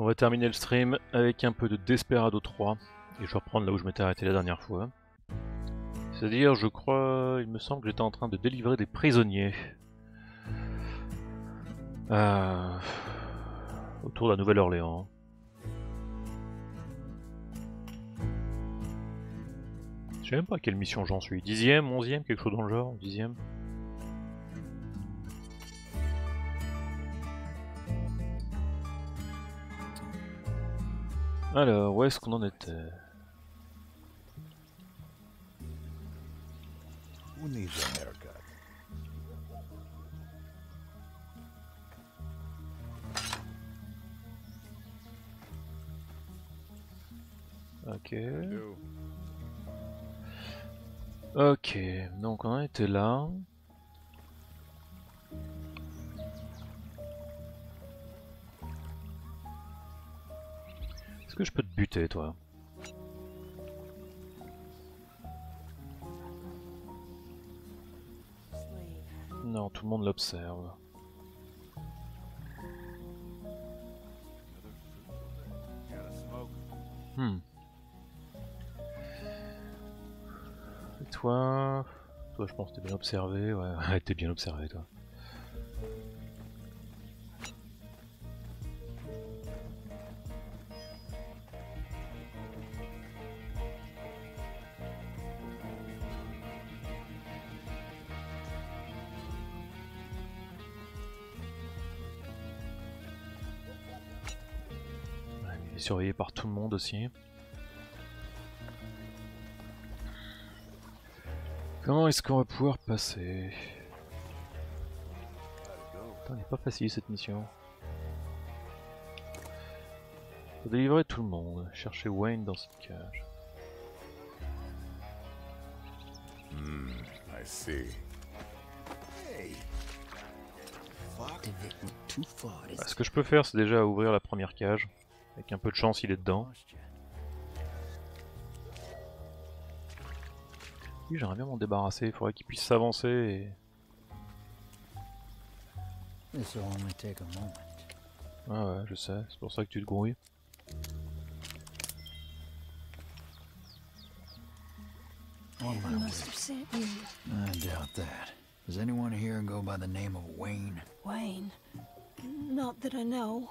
On va terminer le stream avec un peu de Desperado 3. Et je vais reprendre là où je m'étais arrêté la dernière fois. C'est-à-dire, je crois, il me semble que j'étais en train de délivrer des prisonniers. Euh, autour de la Nouvelle-Orléans. Je sais même pas à quelle mission j'en suis. Dixième, onzième, quelque chose dans le genre, dixième. Alors, où est-ce qu'on en était Who needs a haircut? Ok. Ok, donc on en était là. Est-ce que je peux te buter, toi Non, tout le monde l'observe. Hmm. Et toi Toi, je pense que t'es bien observé. Ouais, t'es bien observé, toi. Surveillé par tout le monde aussi. Comment est-ce qu'on va pouvoir passer Putain, elle est pas facile cette mission. Faut délivrer tout le monde. Chercher Wayne dans cette cage. Hmm, I see. Bah, ce que je peux faire, c'est déjà ouvrir la première cage. Avec un peu de chance, il est dedans. Oui, j'aimerais bien m'en débarrasser. Il faudrait qu'il puisse s'avancer et... Ah ouais, je sais. C'est pour ça que tu te grouilles. He must have sent you, I doubt that. Does anyone here go by the name of Wayne? Wayne? Not that I know.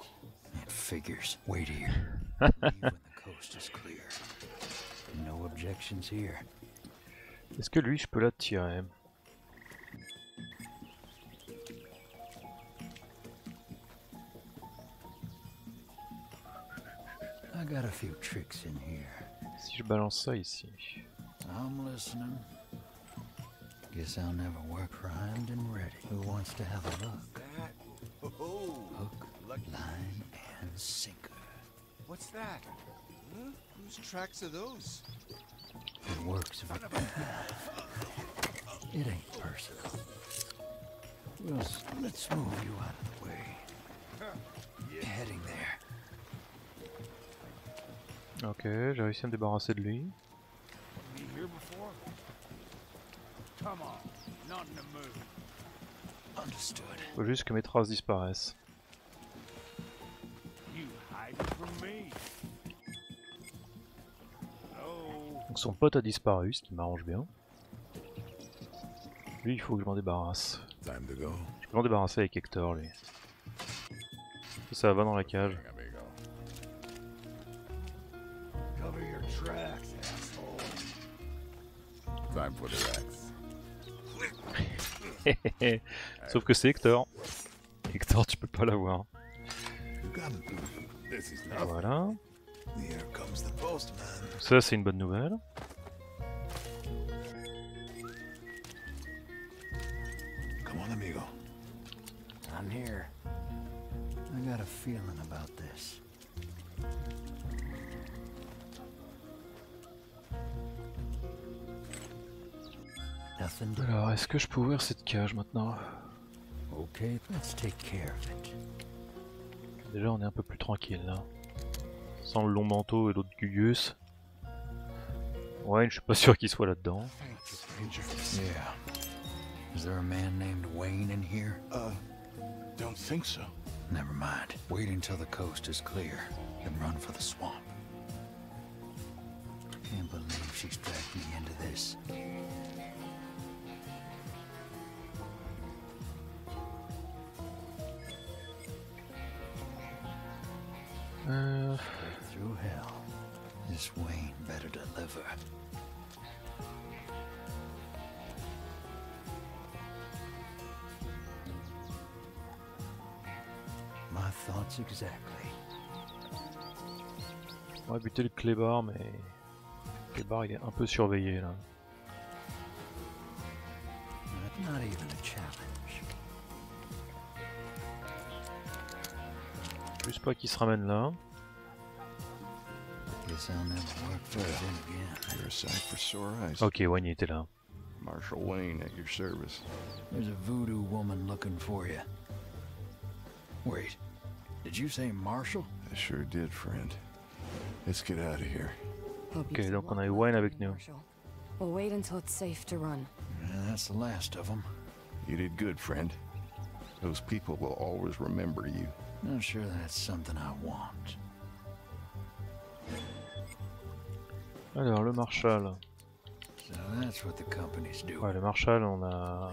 It figures. Wait here. Leave when the coast is clear. No objections here. Est-ce que lui, je peux l'attirer I got a few tricks in here. Si je balance ça ici. I'm listening. Guess I'll never work primed and ready. Who wants to have a look? Oh, Hook, lucky. line, and sinker. What's that? Huh? Whose tracks are those? It works if it... It ain't personal. Well, let's move you out of the way. Heading there. Ok, j'ai réussi à me débarrasser de lui. Been here before? Come on, not in the mood. Understood. Faut juste que mes traces disparaissent. Donc son pote a disparu, ce qui m'arrange bien. Lui, il faut que je m'en débarrasse. Je peux m'en débarrasser avec Hector, lui. Ça va dans la cage. Sauf que c'est Hector. Hector, tu peux pas l'avoir. Nothing. Voilà. Here comes the postman. Ça, c'est une bonne nouvelle. Come on, amigo. I'm here. I got a feeling about this. Nothing to... Alors, est-ce que je peux ouvrir cette cage maintenant? Okay, let's take care of it. Déjà, on est un peu plus tranquille là. Sans le long manteau et l'autre Gugus. Ouais, je suis pas sûr qu'il soit là-dedans. Yeah. Is there a man named Wayne in here? Uh, don't think so. Never mind. Wait until the coast is clear, then run for the swamp. Can't believe she's dragged me into this. Euh, Through hell. This Wayne better deliver. My thoughts exactly. on va buter le clébard, mais le clébard il est un peu surveillé là. Not even a challenge. Juste pas qu'il se ramène là. Ok, Wayne était là. Marshal Wayne at your service. There's a voodoo woman looking for you. Wait, did you say Marshall? I sure did, friend. Let's get out of here. Ok, donc on a eu Wayne avec nous. Marshal. We'll wait until it's safe to run. That's the last of them. You did good, friend. Those people will always remember you. Not sure that's something I want. Alors, le Marshal. So that's what the companies do. Ouais, le Marshal, on a.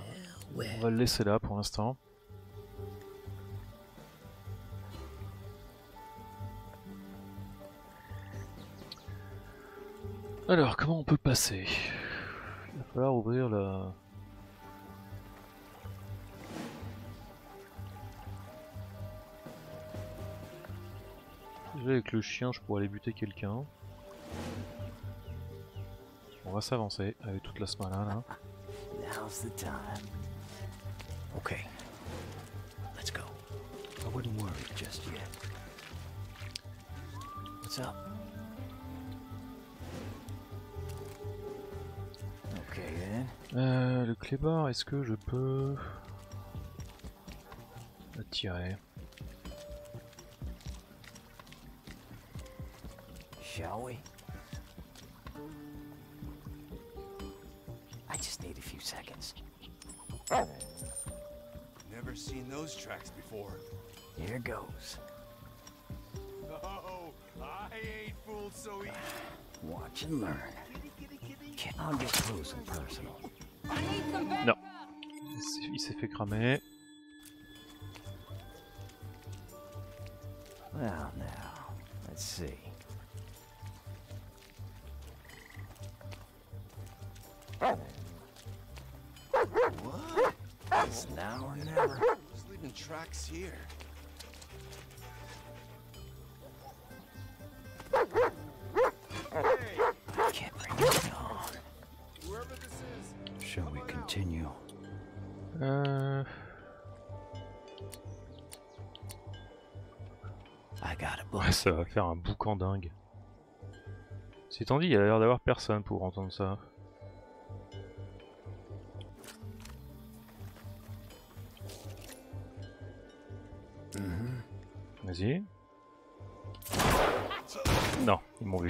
On va le laisser là pour l'instant. Alors, comment on peut passer? Il va falloir ouvrir la. Déjà avec le chien, je pourrais aller buter quelqu'un. On va s'avancer avec toute la semaine là. Now's the time. Okay, let's go. I wouldn't worry just yet. What's up? Okay then. Euh, le clébard, est-ce que je peux le Shall we? I just need a few seconds. Never seen those tracks before. Here goes. Oh, I ain't fooled so easy. Watch and learn. Can't- I'll get close and personal. Non. Il s'est- Il s'est fait cramer. Well, now, let's see. What? It's now or never. Who's leaving tracks here? Can't bring it on. Whoever this is, Shall we continue? I got a book. Ouais, ça va faire un boucan dingue. C'est dit, il a l'air d'avoir personne pour entendre ça. Non, ils m'ont vu.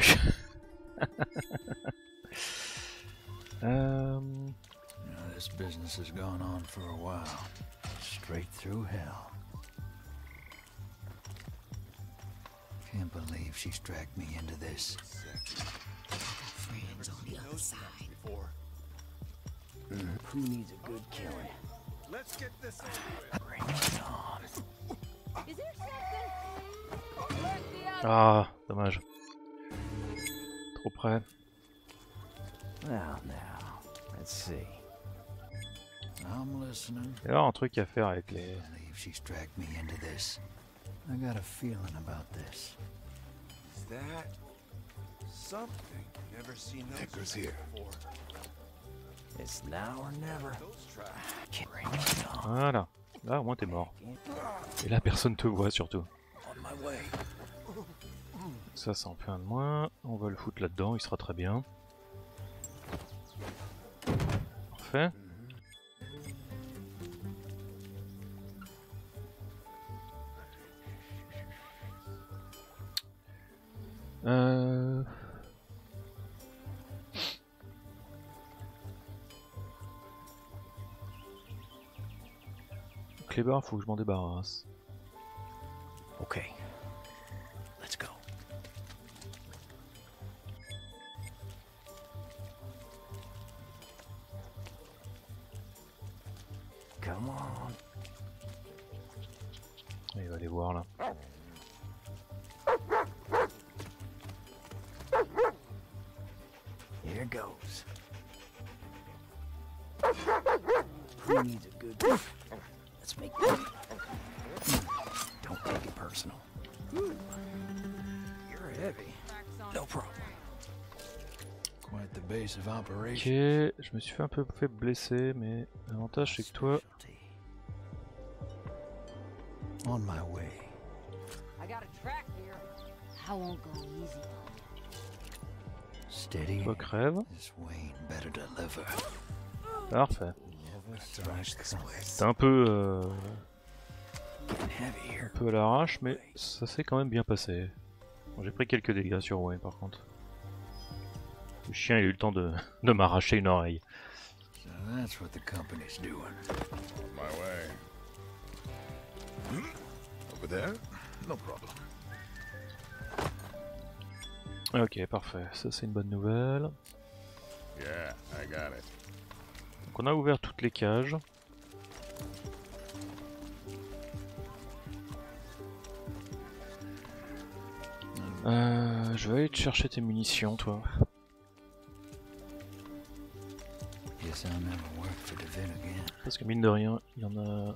euh... Now, this business has gone on for a while. Straight through hell. Can't believe she's dragged me into this. Friends on the other side. tracks before. Who needs a good killing? let's get this over with. Bring it on. Is there something? Where's the other? Ah, dommage. Trop près. Well, now, let's see. I'm listening. Il y a alors un truc à faire avec les... I got a feeling about this. Is that something? Never seen those Echoes tracks here. before. It's now or never. Voilà. Là, au moins, t'es mort. Et là, personne te voit, surtout. On my way. Ça, ça en fait un de moins. On va le foutre là-dedans, il sera très bien. Parfait. Euh... Clébard, faut que je m'en débarrasse. Okay. Ok, je me suis fait un peu fait blesser, mais l'avantage c'est que toi. On my way. I got a track here. I won't go easy? Steady. toi crève. Parfait. C'était un peu, euh, Getting heavy here. un peu à l'arrache, mais ça s'est quand même bien passé. Bon, J'ai pris quelques dégâts sur Wayne par contre. Le chien il a eu le temps de, de m'arracher une oreille. So that's what the company's doing. My way. Over there? No problem. Ok, parfait. Ça c'est une bonne nouvelle. Yeah, I got it. Donc on a ouvert toutes les cages. Euh, je vais aller te chercher tes munitions, toi. Parce que mine de rien, il y en a.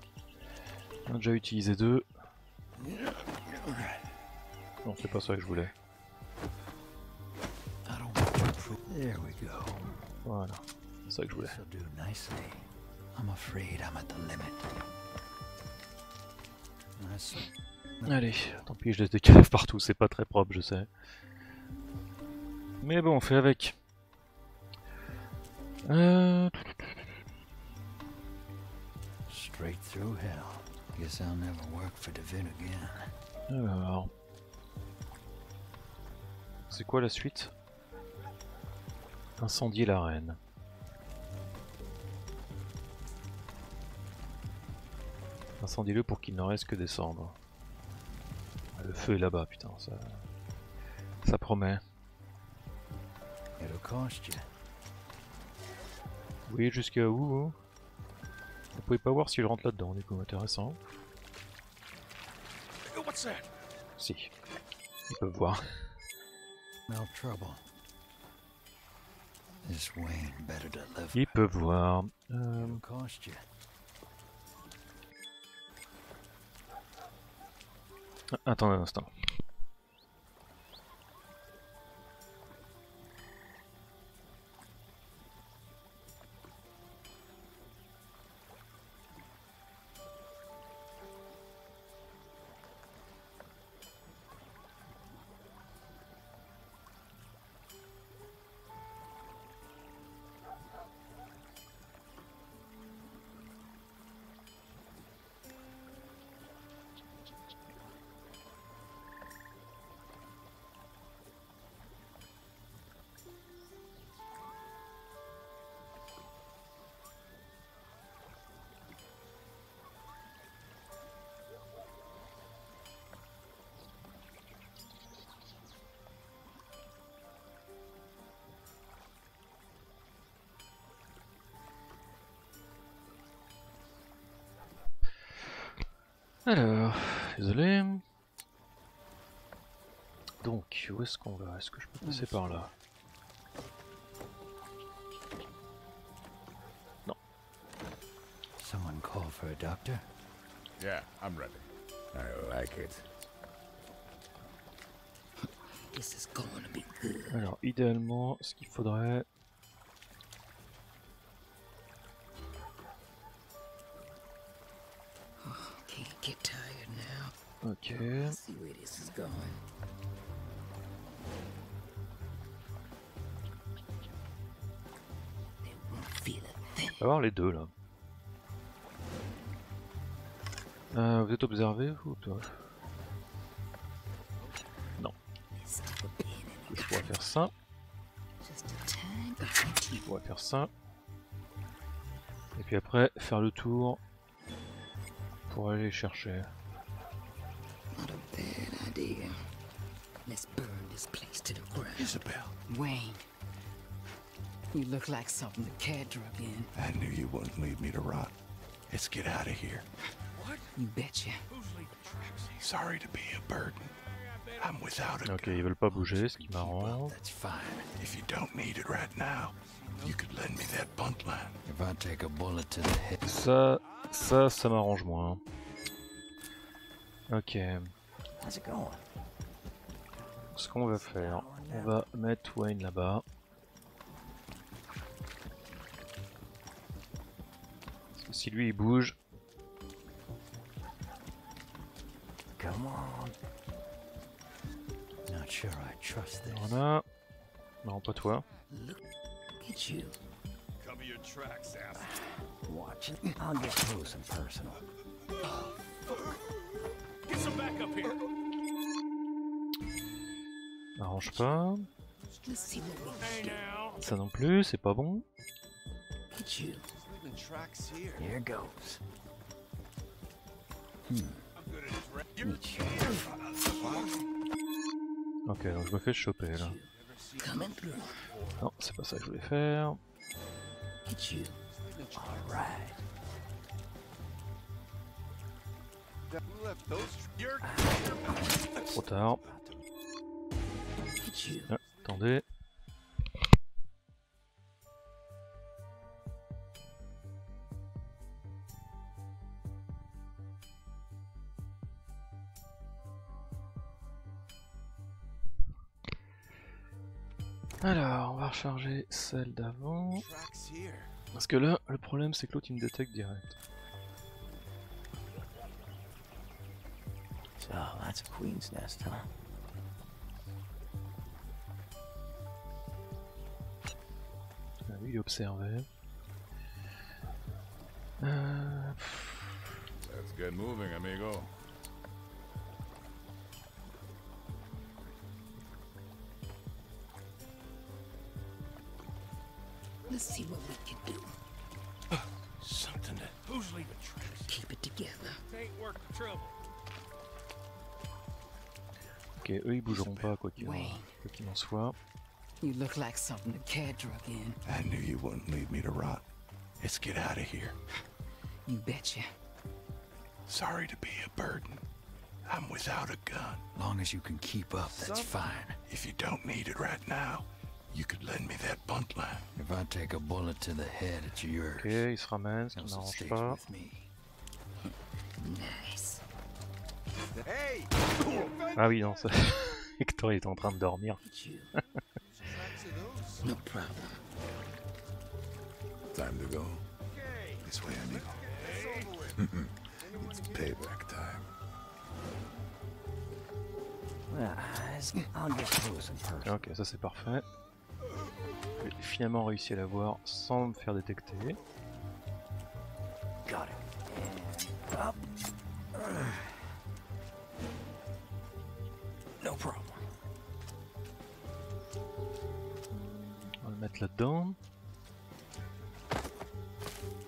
On a déjà utilisé deux. Non, c'est pas ça que je voulais. Voilà, c'est ça que je voulais. This'll do nicely. I'm afraid I'm at the limit. I s- Allez, tant pis, je laisse des caves partout, c'est pas très propre, je sais. Mais bon, on fait avec. Again. Alors. C'est quoi la suite? Incendier l'arène. Incendiez-le pour qu'il n'en reste que des cendres. Ah, Le feu est là-bas, putain, ça. Ça promet. It'll cost you. Vous voyez jusqu'à où vous Vous pouvez pas voir s'il rentre là-dedans, du coup, intéressant. Si. Ils peuvent voir. Ils peuvent voir. Euh. Attendez un instant. Alors, désolé. Donc, où est-ce qu'on va? Est-ce que je peux passer par là? Someone call for a doctor? Yeah, I'm ready. I like it. This is to be good. Alors, idéalement, ce qu'il faudrait... On va voir les deux, là. Euh, vous êtes observé, vous toi any Je pourrais faire ça. Je pourrais faire ça. Et puis après, faire le tour pour aller chercher. Let's burn this place to the ground. Isabel, Wayne. You look like something the cat drug in. I knew you wouldn't leave me to rot. Let's get out of here. What? You betcha. Who's leaving tracks? Sorry to be a burden. I'm without a Ok, ils veulent pas bouger, ce qui m'arrange. that's fine. If you don't need it right now, you could lend me that bunt line. If I take a bullet to the head, Ça, ça, ça m'arrange moins. Ok, how's it going? Ce qu'on va faire, on va mettre Wayne là-bas. Parce que si lui il bouge, Come on. Not sure I trust this. voilà. Non, pas toi. Look at you. Cover your tracks. Watch it. I'll get close and personal. Get some back up here. M'arrange pas. Ça non plus, c'est pas bon. you. Ok, donc je me fais choper là. Non, c'est pas ça que je voulais faire. Look at Ah, attendez. Alors, on va recharger celle d'avant. Parce que là, le problème c'est que l'autre il me détecte direct. So that's a queen's nest, huh? Est observé. Euh, Let's get moving, amigo. Let's see what we can do. Something to Who's leaving tracks? Keep it together. It ain't worth the trouble. ok, eux ils bougeront pas quoi qu'il en, qu'il en soit. You look like something the cat drug in. I knew you wouldn't leave me to rot. Let's get out of here. You betcha. Sorry to be a burden. I'm without a gun. Long as you can keep up, that's fine. If you don't need it right now, you could lend me that bunt line. If I take a bullet to the head, it's yours. Ok, il se ramène, ce qui Else m'arrange pas. with me. Nice. Hey! Ah oui, non, ça... Hector il est en train de dormir. No problem. Time to go. Okay. This way, amigo. It's payback time. Personal. Ok, ça c'est parfait. J'ai finalement réussi à l'avoir sans me faire détecter. Got it. Mettre là-dedans.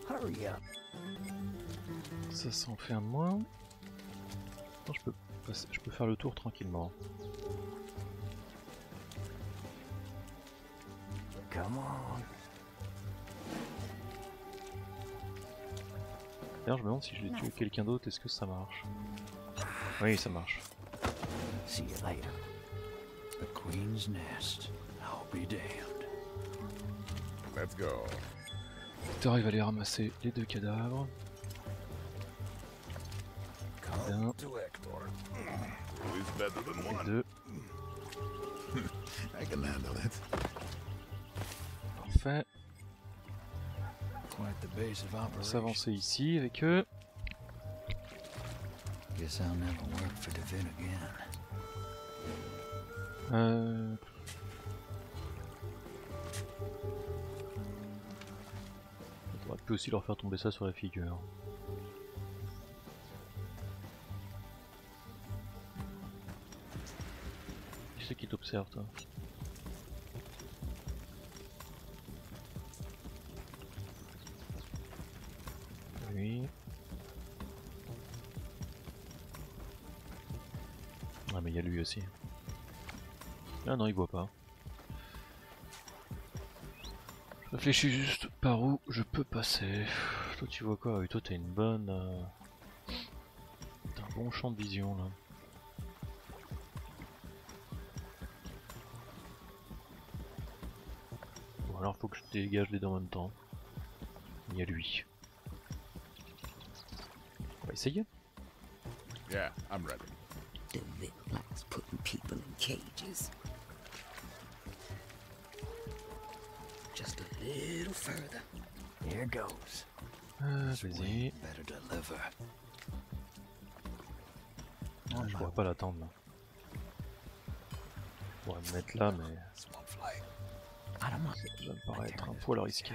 Hurry up. Ça, ça en fait un de moins. Non, je peux, passer- je peux faire le tour tranquillement. Come on. D'ailleurs, je me demande si je l'ai tué quelqu'un d'autre, est-ce que ça marche? Oui, ça marche. See you later. The queen's nest. I'll be damned. Let's go. Hector, il va aller ramasser les deux cadavres. Bien, one? deux. I can handle it. Parfait. Quite the base of On va s'avancer ici avec eux. Guess I'll never work for Devin again. Euh... Pu aussi leur faire tomber ça sur la figure. Qui c'est qui t'observe toi Oui. Ah mais il y a lui aussi. Ah non, il voit pas. Réfléchis juste par où je peux passer. Toi, tu vois quoi toi, t'as une bonne. euh, T'as un bon champ de vision là. Bon, alors faut que je dégage les deux en même temps. Il y a lui. On va essayer. Yeah, I'm ready. The putting people in cages. Further. Here goes. Euh. Ah, On je my pourrais pas l'attendre là. Je pourrais me mettre là, mais ça me paraît être un poil risqué.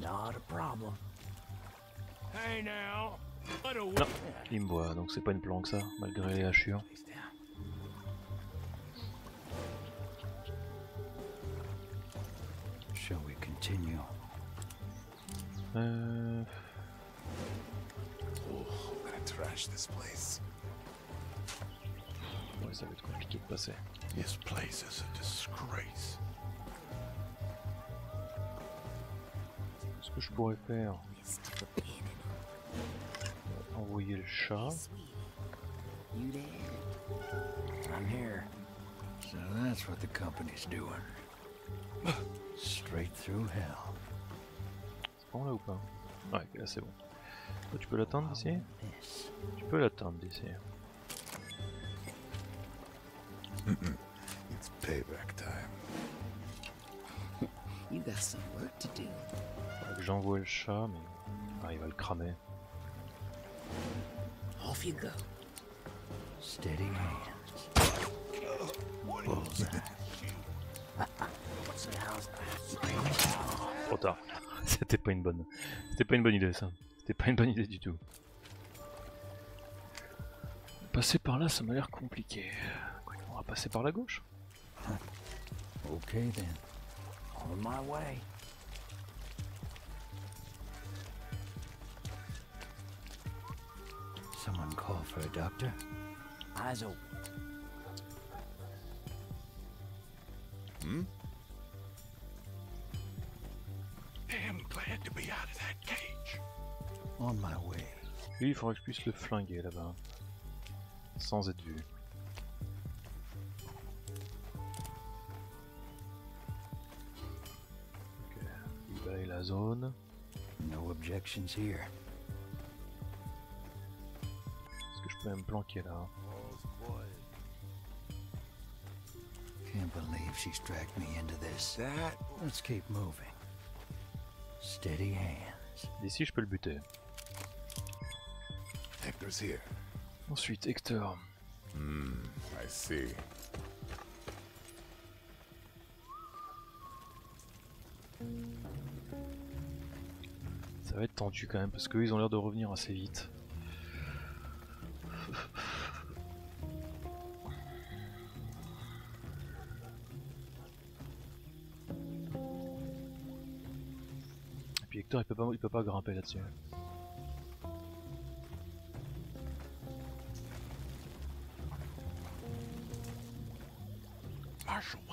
Not a problem. Hey now. What a Non, il me voit, donc c'est pas une planque ça, malgré les hachures. Continue? Euh... Oh, I'm gonna trash this place. Ouais, ça va être compliqué de passer. This place is a disgrace. Ce que je pourrais faire, Missed for envoyer le chat. You there? I'm here. So that's what the company's doing. Straight through hell. C'est bon là ou pas Ouais, là c'est bon. Toi, tu peux l'atteindre d'ici. Tu peux l'atteindre d'ici. It's payback time. You got some work to do. J'envoie le chat, mais ah, il va le cramer. Off you go. Steady hands. Bullseye. Trop tard. C'était pas une bonne. C'était pas une bonne idée ça. C'était pas une bonne idée du tout. Passer par là, ça m'a l'air compliqué. Quoi, On va passer par la gauche. Okay then. On my way. Someone call for a doctor? Eyes open. Hmm? Glad to be out of that cage. On my way. Lui, il faudrait que je puisse le flinguer là-bas. Sans être vu. Ok. Il balaye la zone. No objections here. Est-ce que je peux me planquer là? Can't believe she's dragged me into this. That Let's keep moving. Steady hands. D'ici, je peux le buter. Hector's here. Ensuite, Hector. Hmm, I see. Ça va être tendu quand même parce qu'eux ils ont l'air de revenir assez vite. Puis Hector il peut pas, il peut pas grimper là-dessus. Wayne,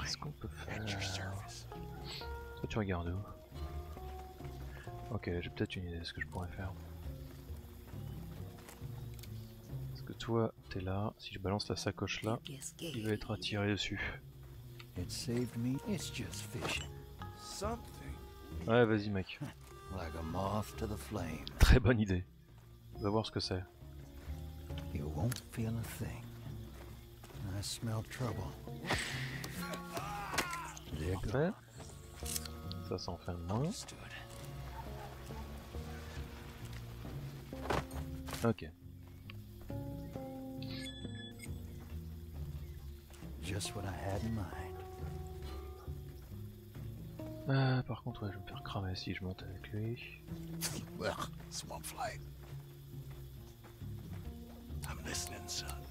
Qu'est-ce qu'on peut faire at your service. Toi tu regardes où? Ok, j'ai peut-être une idée de ce que je pourrais faire. Parce que toi, t'es là, si je balance la sacoche là, il va être attiré dessus. It saved me. It's just fishing. Something. Ouais, vas-y mec. Like a moth to the flame. Très bonne idée. On va voir ce que c'est. You won't feel a thing. I smell trouble. There goes. Ouais. Ça, ça en fait un de moins. Ok. Just what I had in mind. Euh, par contre, ouais, je vais me faire cramer si je monte avec lui.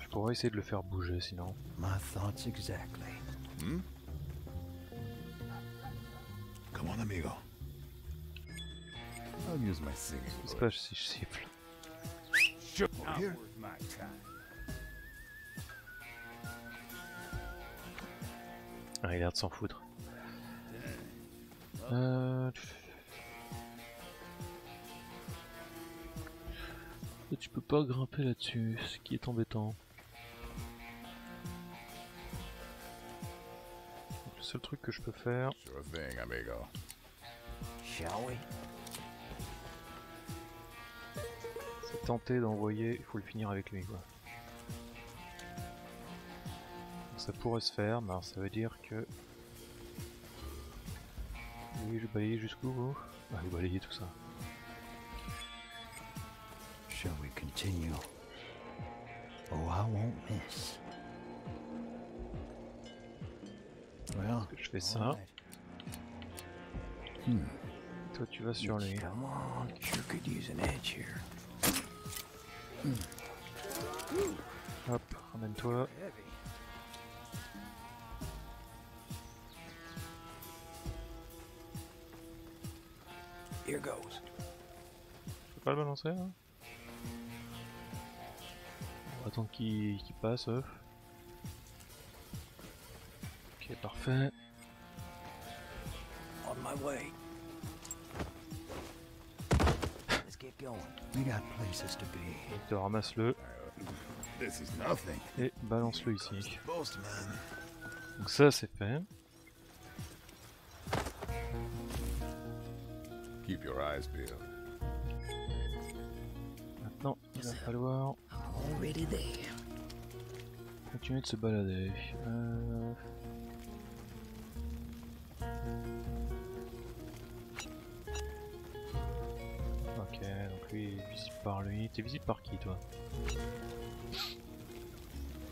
Je pourrais essayer de le faire bouger sinon. My thoughts exactly. Hmm? Come on, amigo. I'll use my singing. Je sais pas si je siffle. Sure. Ah, il a l'air de s'en foutre. Euh... Et Tu peux pas grimper là-dessus, ce qui est embêtant. Le seul truc que je peux faire, Sure thing, amigo. Shall we? c'est tenter d'envoyer. Il faut le finir avec lui, quoi. Donc, ça pourrait se faire, mais alors ça veut dire que. Oui, je balaye jusqu'où vous Ah, vous balayez tout ça. Shall we continue? Oh, I won't miss. Well, Je fais ça? right. Hmm. Toi, tu vas sur lui. Come on, sure could use an edge here. Hop, ramène-toi. Pas le balancer là On va attendre qu'il passe. euh. Ok, parfait. On my way. Let's get going. We got places to be. Victor, ramasse-le This is nothing. et balance-le ici. Donc ça, c'est fait. Keep your eyes peeled. Va falloir continuer de se balader. Euh, Ok, donc lui il est visible par lui. T'es visible par qui toi?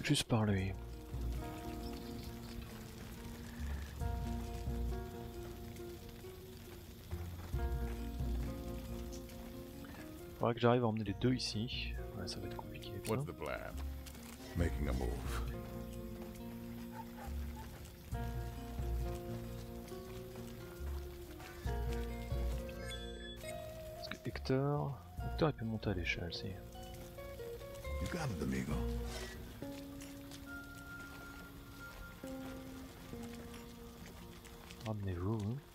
Juste par lui. Faudra que j'arrive à emmener les deux ici. Ouais, ça va être compliqué. ça. What's the plan? Making a move. Parce que Hector... Hector il peut monter à l'échelle, si. You got it, amigo. Ramenez-vous. hein.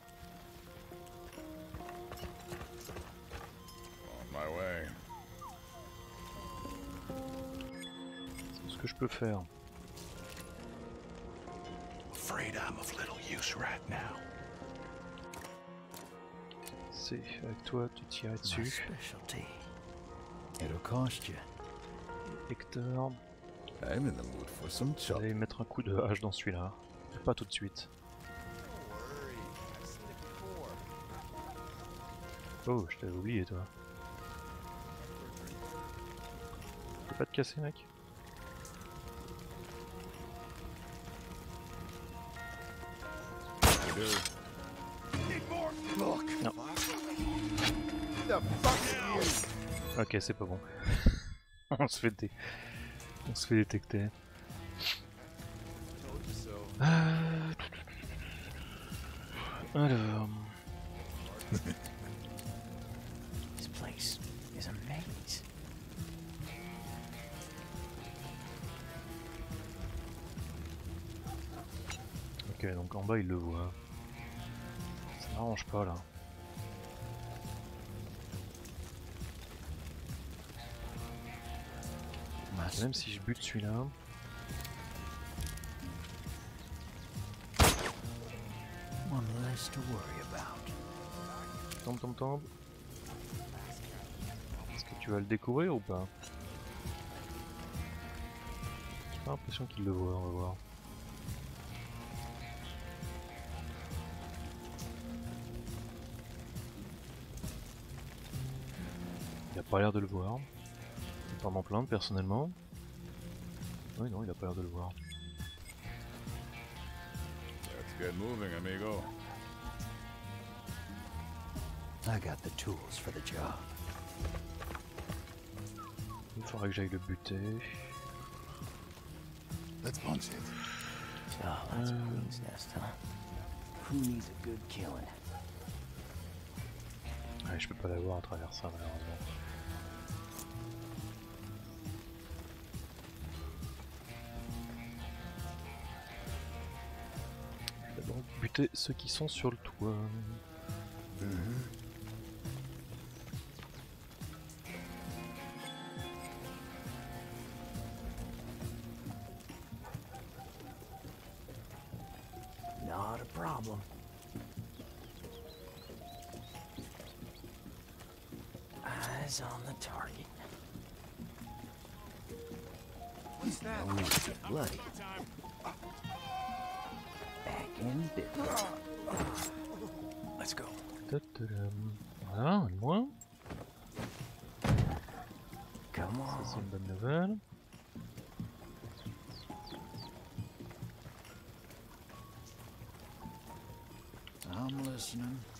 Peux faire. Afraid I'm of little use right now. C'est avec toi, tu tirais My dessus. specialty. It'll cost you. Hector, I'm in the mood for some vous chop. allez mettre un coup de hache dans celui-là. Pas tout de suite. Oh, je t'avais oublié toi. Tu peux pas te casser mec? Ok, c'est pas bon. On se fait dé... On se fait détecter. Euh, Alors... This place is a maze. Ok, donc en bas il le voit. Ça m'arrange pas là. Même si je bute celui-là. Tombe, tombe, tombe. Est-ce que tu vas le découvrir ou pas? J'ai pas l'impression qu'il le voit, on va voir. Il a pas l'air de le voir. Je vais pas m'en plaindre personnellement. Oui, non, il a pas l'air de le voir. Let's get moving, amigo. I got the tools for the job. Il faudrait que j'aille le buter. Let's punch it. Oh, that's a Um, queen's nest, huh? Who needs a good killing? Ouais, je peux pas l'avoir à travers ça malheureusement. Ceux qui sont sur le toit. Not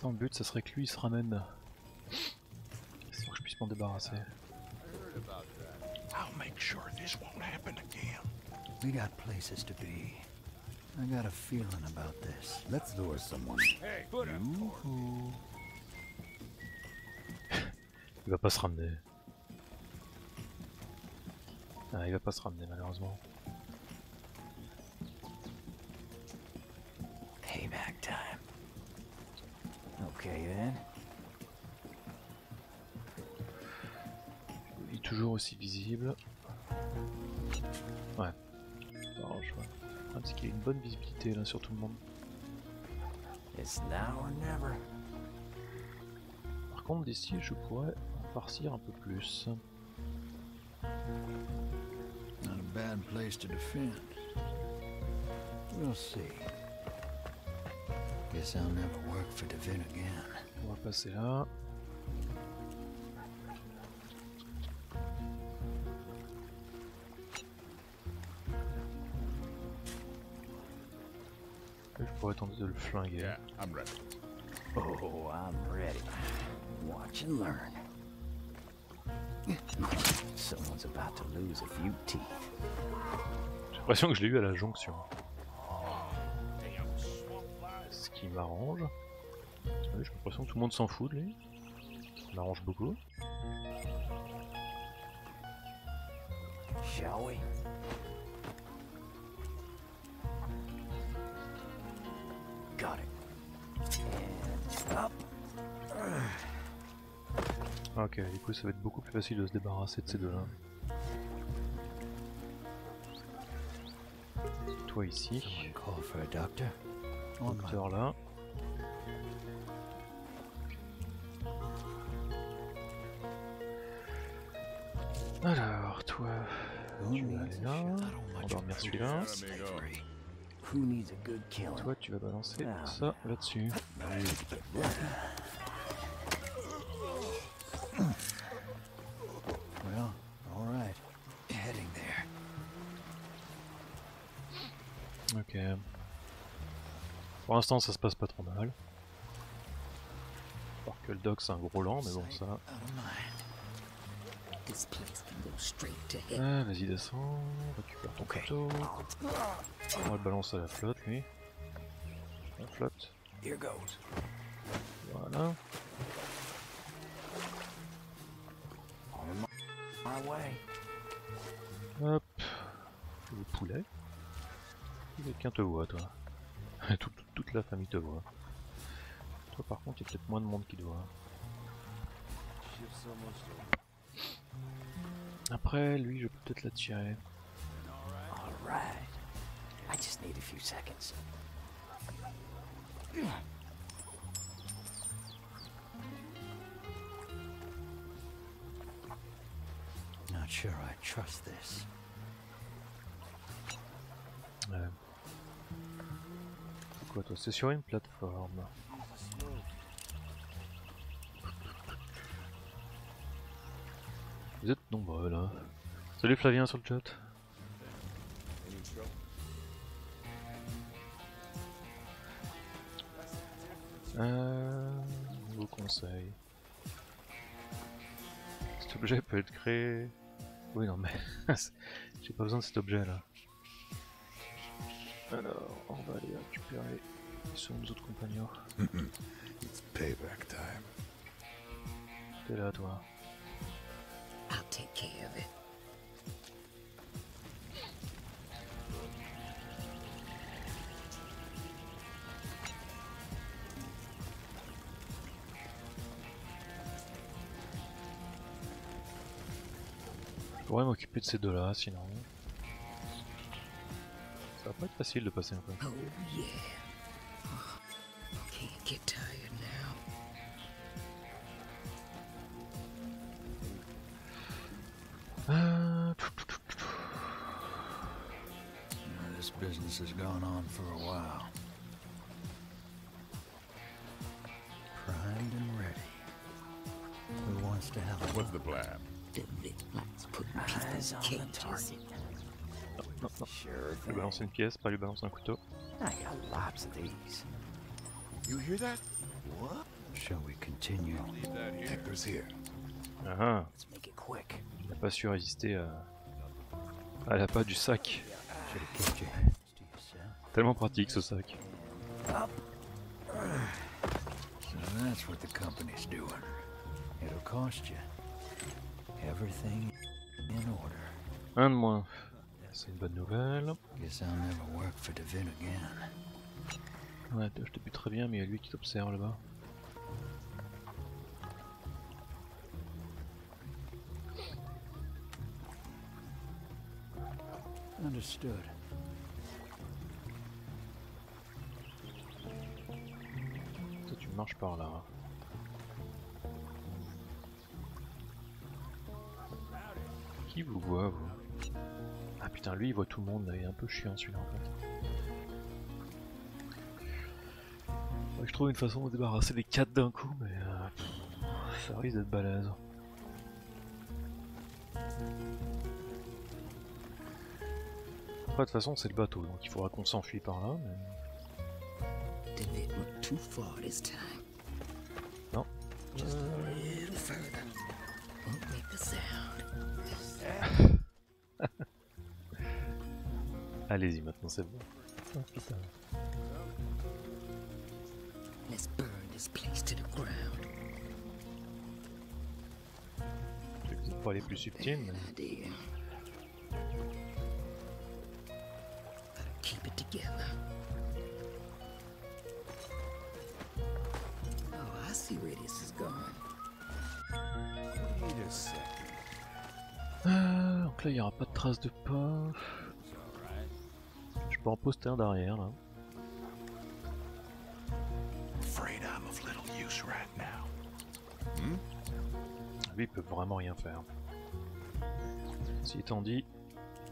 Mon but, ça serait que lui il se ramène. Sans que je puisse m'en débarrasser. I'll make sure this won't happen again. We got places to be. I got a feeling about this. Let's lure someone. Hey, put him. Il va pas se ramener. Ah, il va pas se ramener malheureusement. Okay then. Il est toujours aussi visible. Ouais. Arrange, ouais. Le problème, c'est qu'il y a une bonne visibilité là sur tout le monde. It's now or never. Par contre, d'ici, je pourrais en farcir un peu plus. Not a bad place to defend. We'll see. Guess I'll never work for Devin again. On va passer là. Je pourrais tenter de le flinguer. Yeah, I'm ready. Oh, I'm ready. Watch and learn. Someone's about to lose a few teeth. J'ai l'impression que je l'ai eu à la jonction. M'arrange. J'ai l'impression que tout le monde s'en fout de lui. Ça m'arrange beaucoup. Shall we? Got it. And up. Ok, du coup ça va être beaucoup plus facile de se débarrasser de ces deux-là. Toi ici, docteur là. Toi, tu vas balancer ça là-dessus. Well, all right. Heading there. Ok. Pour l'instant, ça se passe pas trop mal. Alors que le doc c'est un gros lent, mais bon, ça. Ah, vas-y, descends, récupère ton couteau. On va le balancer à la flotte, lui. La flotte, Here goes. voilà. On my way. Hop. Le poulet. Quelqu'un te voit, toi. toute, toute- toute la famille te voit. Toi, par contre, il y a peut-être moins de monde qui te voit. Après, lui, je peux peut-être l'attirer. All right. I just need a few seconds. Not sure I trust this. Ouais. C'est quoi, toi C'est sur une plateforme. Vous êtes nombreux là. Salut Flavien sur le chat. Euh, nouveau conseil. Cet objet peut être créé. Oui, non, mais j'ai pas besoin de cet objet là. Alors, on va aller récupérer. Ils sont nos autres compagnons. It's payback time. T'es là, toi. I'll take care of it. Je pourrais m'occuper de ces deux-là, sinon... Ça va pas être facile de passer un peu. Oh yeah. Oh, Can't get business has gone on for a while. Primed and ready. Who wants to help? What's the plan? Non, non, Je lui balance une pièce, pas lui balance un couteau. I got lots of these. You hear that? What? Shall we continue? Here. Hector's here. Ah ah, Let's make it quick. il n'a pas su résister à, à la pas du sac. Should have kept your hands to yourself. Tellement pratique ce sac. So that's what the company's doing. It'll cost you everything in order. Un de moins. C'est une bonne nouvelle. Guess I'll never work for Devin again. Ouais, je te bute très bien, mais il y a lui qui t'observe là-bas. Understood. Marches par là. hein. Qui vous voit, vous? Ah putain, lui, il voit tout le monde, il est un peu chiant celui-là en fait. Je trouve une façon de débarrasser les quatre d'un coup, mais euh, ça risque d'être balèze. Après, de toute façon, c'est le bateau, donc il faudra qu'on s'enfuit par là. Mais... Too far this time. Non. Just a little further. Won't make the sound. Allez-y, maintenant c'est bon. Oh, putain. Let's burn this place to the ground. Je vais peut-être pas aller plus subtil, mais... de traces de pas. Je peux en poster un derrière, là. Now. Lui, il peut vraiment rien faire. Si étant dit,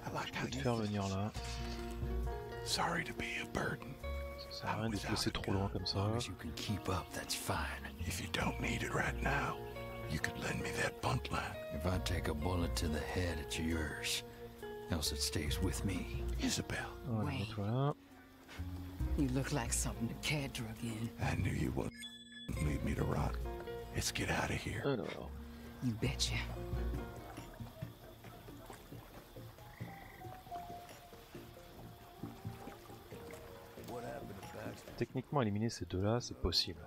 je peux te faire venir là. Ça sert à rien de te laisser trop loin comme ça. long as you can keep up, that's fine. If you don't need it right now, you could lend me that bunt line. If I take a bullet to the head, it's yours. Else it stays with me. Isabel, Voilà, Ouais. voilà. You look like something the cat drug in. I knew you wouldn't leave me to rot. Let's get out of here. Alors, You betcha. techniquement, éliminer ces deux-là, c'est possible.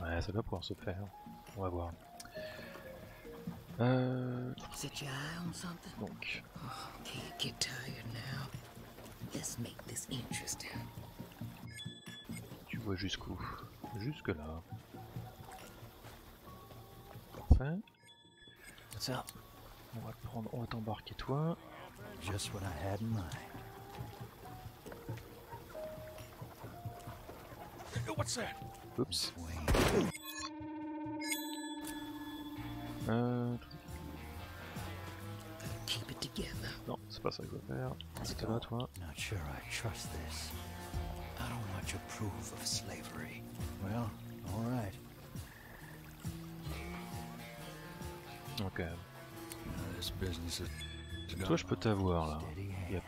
Ouais, ça doit pouvoir se faire. On va voir. Euh, Set your eye on something? donc, Oh, can't get tired now. Let's make this interesting. tu vois jusqu'où? Jusque là. Parfait. What's up? On va te prendre, on va t'embarquer toi. Just what I had in mind. What's that? Oups. Euh, Keep it together. non, c'est pas ça que je veux faire. Là toi. Not sure I trust this. I don't much approve of slavery. Well, all right. Ok. Toi, je peux t'avoir là. Yep.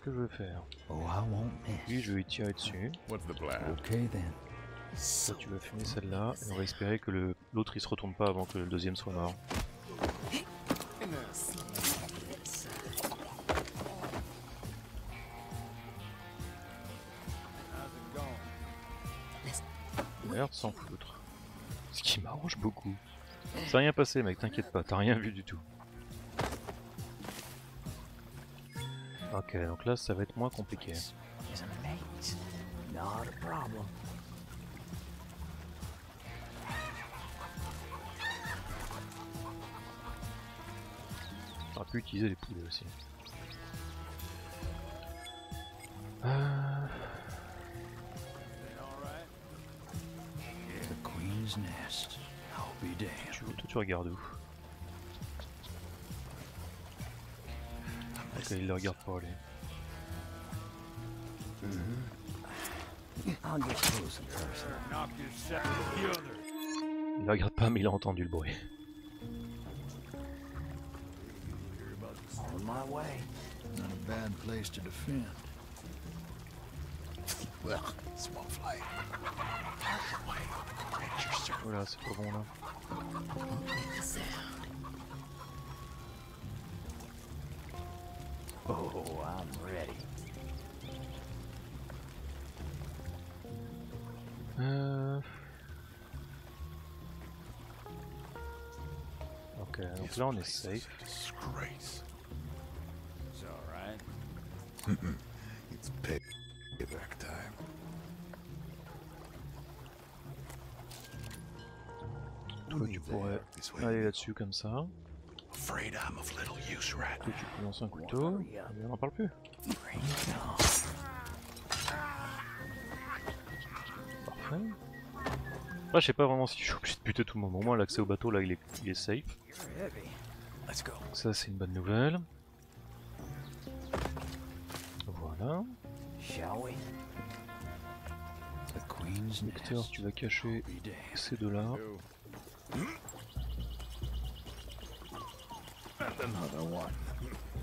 Que je vais faire, Oh, I won't lui miss. je vais lui tirer dessus, What's the plan? Okay then. toi tu vas fumer celle-là, et on va espérer que l'autre il se retourne pas avant que le deuxième soit mort. D'ailleurs, sans foutre. Ce qui m'arrange beaucoup. Ça rien passé mec, t'inquiète pas, t'as rien vu du tout. Ok, donc là ça va être moins compliqué. On pu utiliser les poulets aussi. Euh, tu, tu regardes où? Il le regarde pas. Il le regarde pas mais il a entendu le bruit. On my way. Not a bad place to defend. Well, small fly. Voilà, c'est pas bon là. Oh, I'm ready. Euh... Ok, donc là on est safe. Disgrace. It's alright. It's pay- payback time. Toi tu pourrais aller là-dessus comme ça. Afraid I'm of little use right Toi tu peux lancer un couteau. Et on n'en parle plus. Parfait. Là je sais pas vraiment si je suis obligé de buter tout le monde. Au moins l'accès au bateau là il est, il est safe. Go. Ça c'est une bonne nouvelle. Voilà. Shall we? The Queen's Victor tu vas cacher ces deux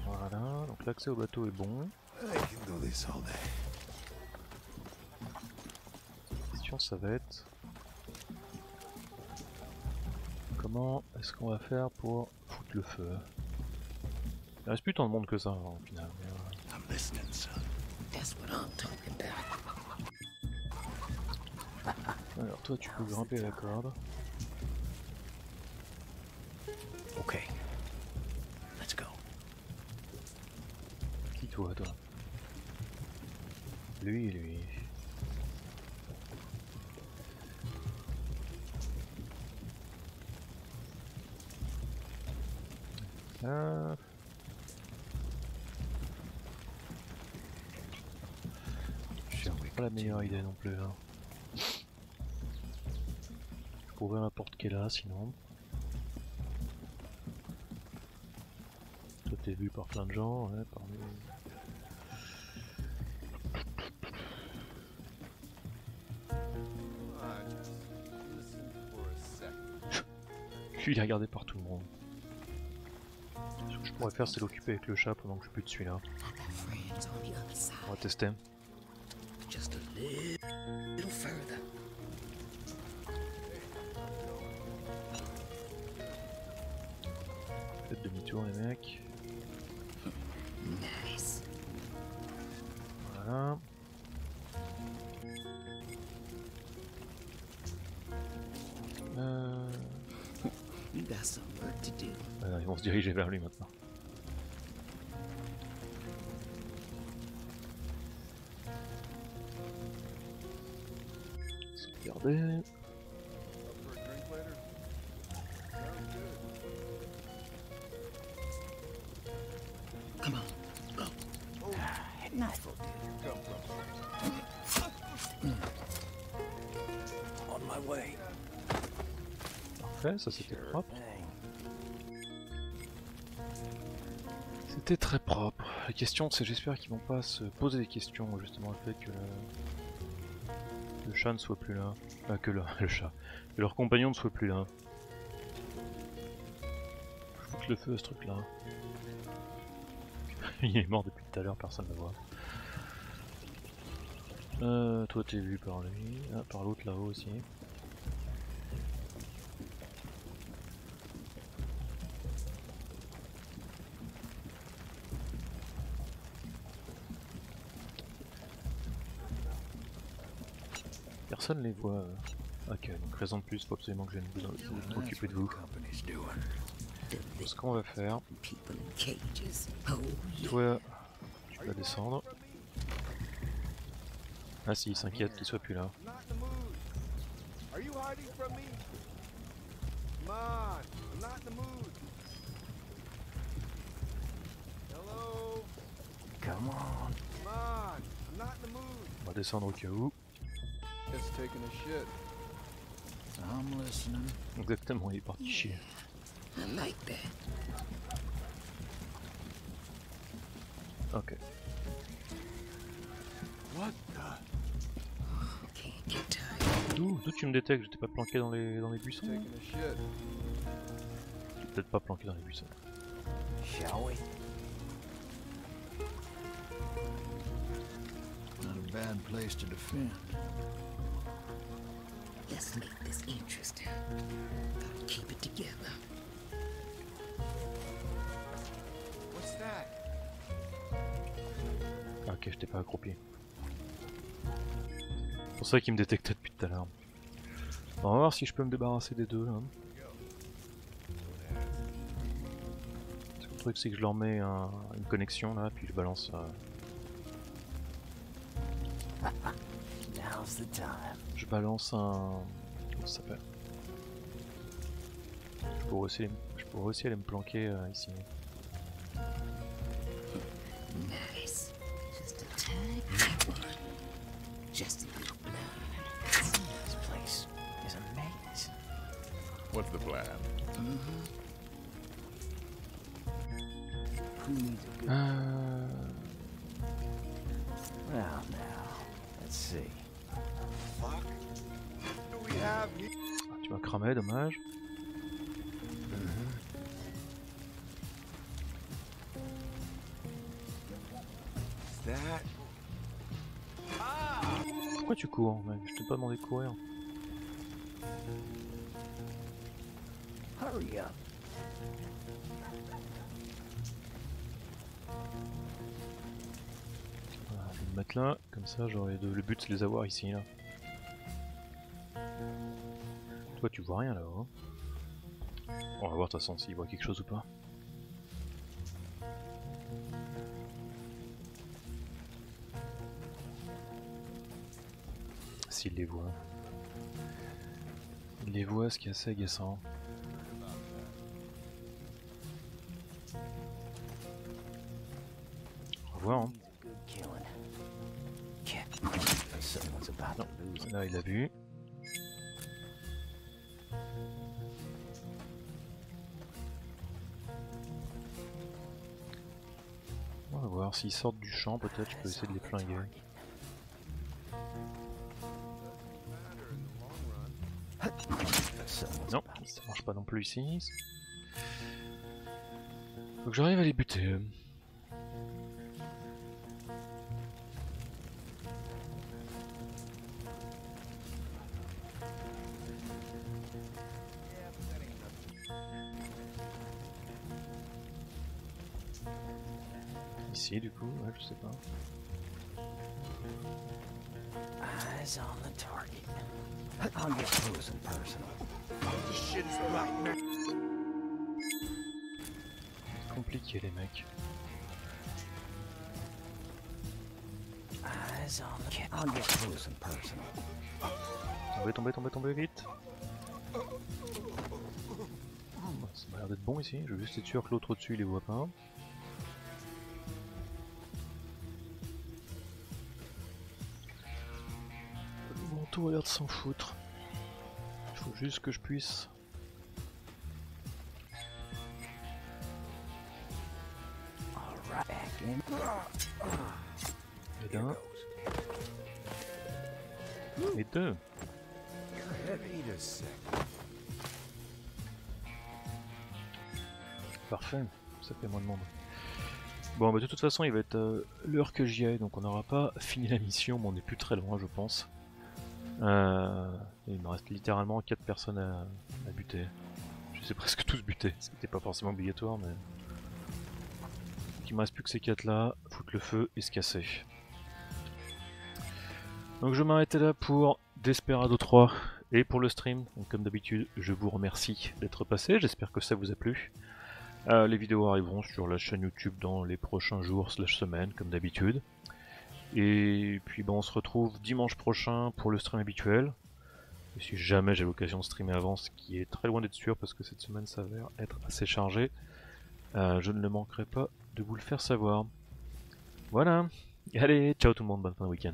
Voilà. Donc l'accès au bateau est bon. I can do this all day. La question ça va être comment est-ce qu'on va faire pour foutre le feu? Il reste plus tant de monde que ça hein, au final. mais, euh. Alors toi tu peux grimper la corde. Okay. Let's go. Qui toi Lui lui. Ah. C'est pas la meilleure idée non plus. Hein. Je peux ouvrir la porte là sinon. Toi t'es vu par plein de gens, ouais, parmi... Il est regardé par tout le monde. Ce que je pourrais faire c'est l'occuper avec le chat pendant que je bute celui-là. On va tester. Vers lui maintenant. Regardez. Come on, go. Knife will do. On my way. Parfait, ça c'était propre. C'était très propre. La question c'est j'espère qu'ils vont pas se poser des questions justement le fait que le, chat ne soit plus là. Ah, que le, chat. Que leur compagnon ne soit plus là. Je foutre le feu à ce truc là. Il est mort depuis tout à l'heure, personne ne le voit. Euh, toi t'es vu par lui, ah, par l'autre là-haut aussi. Personne les voit. euh. Ok, donc raison de plus, faut absolument que je vienne vous, vous what de vous. Ce qu'on va faire, toi, tu va descendre. Ah si, il s'inquiète qu'il soit plus là. On va descendre au cas où. Exactement, il est parti chier. I like that. Ok. What the? Can't get tired. D'où? D'où tu me détectes? J'étais pas planqué dans les, dans les buissons Taking a shit. J'étais peut-être pas planqué dans les buissons. Shall we? Not a bad place to defend. Let's make this interesting. Gotta keep it together. What's that? Ok, je t'ai pas accroupi. C'est pour ça qu'il me détectait depuis tout à l'heure. On va voir si je peux me débarrasser des deux là. Le truc c'est que je leur mets un- une connexion là, puis je balance. euh, Now's the time. Je balance un. Comment ça s'appelle? Je pourrais, aussi aller, me- je pourrais aussi aller me planquer euh, ici. Nice. Just a tiny bit one. Just a little blood. This place is a maze. What's the plan? Who needs a good... cramé, dommage. Pourquoi tu cours mec? Je t'ai pas demandé de courir. Hurry up. Voilà, je vais me mettre là, comme ça j'aurai de... le but c'est de les avoir ici là. Toi tu vois rien là-haut. hein. On va voir de toute façon s'il voit quelque chose ou pas. S'il les voit. Il les voit, ce qui est assez agaçant. On va voir hein. Là, il a vu. Voir s'ils sortent du champ, peut-être je peux essayer de les flinguer. Non, ça marche pas non plus ici. Faut que j'arrive à les buter. Ici du coup, ouais, je sais pas. Eyes on the target. I'll get close and personal. This shit is. Compliqué les mecs. Eyes on the... I'll get close and personal. Tombez, tombez, tombez, tombez vite. Bah, Ça m'a l'air d'être bon ici, je veux juste être sûr que l'autre au-dessus il les voit pas. De s'en foutre. Il faut juste que je puisse. Et d'un. Et deux. Parfait, ça fait moins de monde. Bon, bah de toute façon, il va être euh, l'heure que j'y aille, donc on n'aura pas fini la mission, mais on est plus très loin, je pense. Euh, il me reste littéralement 4 personnes à, buter. Je sais presque tous buter, ce n'était pas forcément obligatoire, mais. Donc il me reste plus que ces 4 là, foutre le feu et se casser. Donc je vais là pour Desperado 3 et pour le stream. Comme d'habitude, je vous remercie d'être passé, j'espère que ça vous a plu. Euh, les vidéos arriveront sur la chaîne YouTube dans les prochains jours slash semaines, comme d'habitude. Et puis bon, on se retrouve dimanche prochain pour le stream habituel. Et si jamais j'ai l'occasion de streamer avant, ce qui est très loin d'être sûr parce que cette semaine s'avère être assez chargée, euh, je ne le manquerai pas de vous le faire savoir. Voilà. Allez, ciao tout le monde, bonne fin de week-end.